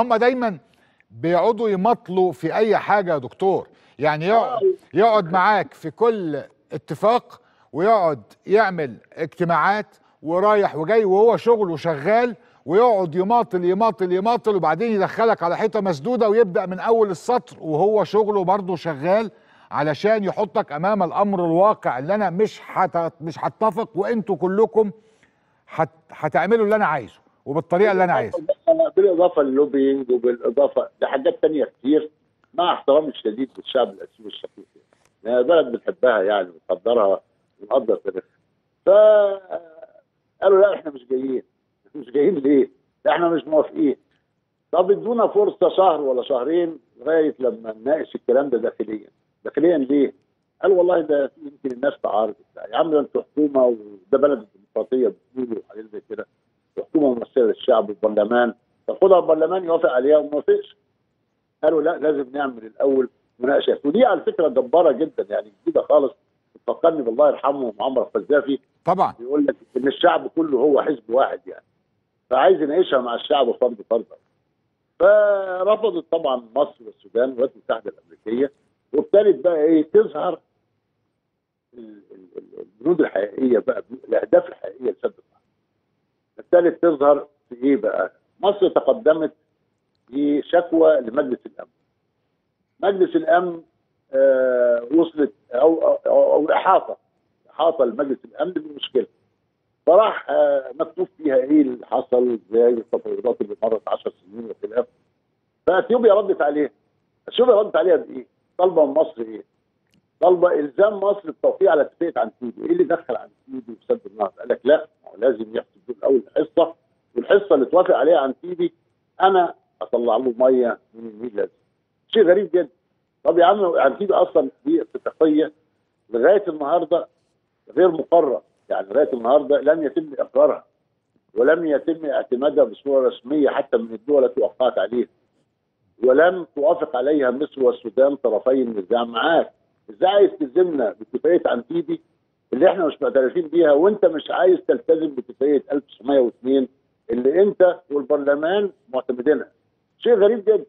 هم دايما بيقعدوا يمطلوا في أي حاجة يا دكتور. يعني يقعد, يقعد معاك في كل اتفاق ويقعد يعمل اجتماعات ورايح وجاي وهو شغله شغال ويقعد يماطل يماطل يماطل وبعدين يدخلك على حيطة مسدودة ويبدأ من أول السطر وهو شغله برضه شغال علشان يحطك أمام الأمر الواقع اللي أنا مش حت... مش هتفق وأنتوا كلكم هت... هتعملوا اللي أنا عايزه. وبالطريقة اللي أنا عايزها. بالإضافة للوبينج وبالإضافة لحاجات تانية كتير مع احترامي الشديد للشعب الأسيوي الشقيق. يعني بلد بنحبها يعني بنقدرها ونقدر تاريخها. ف قالوا لا إحنا مش جايين. مش جايين ليه؟ إحنا مش موافقين. طب ادونا فرصة شهر ولا شهرين لغاية لما نناقش الكلام ده داخليا. داخليا ليه؟ قال والله ده يمكن الناس تعارض يا عم ده أنتوا حكومة وده بلد ديمقراطيه بتقولوا وحاجات زي كده. للشعب والبرلمان تاخدها البرلمان يوافق عليها وما وافقش. قالوا لا لازم نعمل الأول مناقشات ودي على فكرة جبارة جدا يعني جديدة خالص. تفكرني بالله يرحمه معمر القذافي طبعا. بيقول لك إن الشعب كله هو حزب واحد يعني. فعايز يناقشها مع الشعب فرد فرد. فرفضت طبعا مصر والسودان والولايات المتحدة الأمريكية. وابتدت بقى إيه تظهر البنود الحقيقية بقى الأهداف الحقيقية لسد ابتدت تظهر إيه بقى؟ مصر تقدمت بشكوى لمجلس الأمن. مجلس الأمن آه وصلت أو أو, أو, احاطه إحاطة لمجلس الأمن بالمشكلة. فراح آه مكتوب فيها إيه اللي حصل إزاي التفاوضات اللي مرت 10 سنين وخلاف. فأثيوبيا ردت عليها. أثيوبيا ردت عليها بإيه؟ طالبة من مصر إيه؟ طالبة إلزام مصر بالتوقيع على اتفاقيه عنتيدي، إيه اللي دخل عنتيدي وسد النهر؟ قال لك لا لازم يحصل الأول حصه والحصه اللي عليها عنتيدي أنا أطلع له مية من النيل. شيء غريب جدا. طب يا عم عنتيدي أصلا دي اتفاقية لغاية النهارده غير مقرر، يعني لغاية النهارده لم يتم إقرارها ولم يتم اعتمادها بصورة رسمية حتى من الدول التي وقعت عليها. ولم توافق عليها مصر والسودان طرفي النزاع معاك. إزاي عايز تلزمنا باتفاقية عنتيدي اللي إحنا مش معترفين بيها وإنت مش عايز تلتزم باتفاقية 1902 اللي انت والبرلمان معتمدينها. شيء غريب جدا.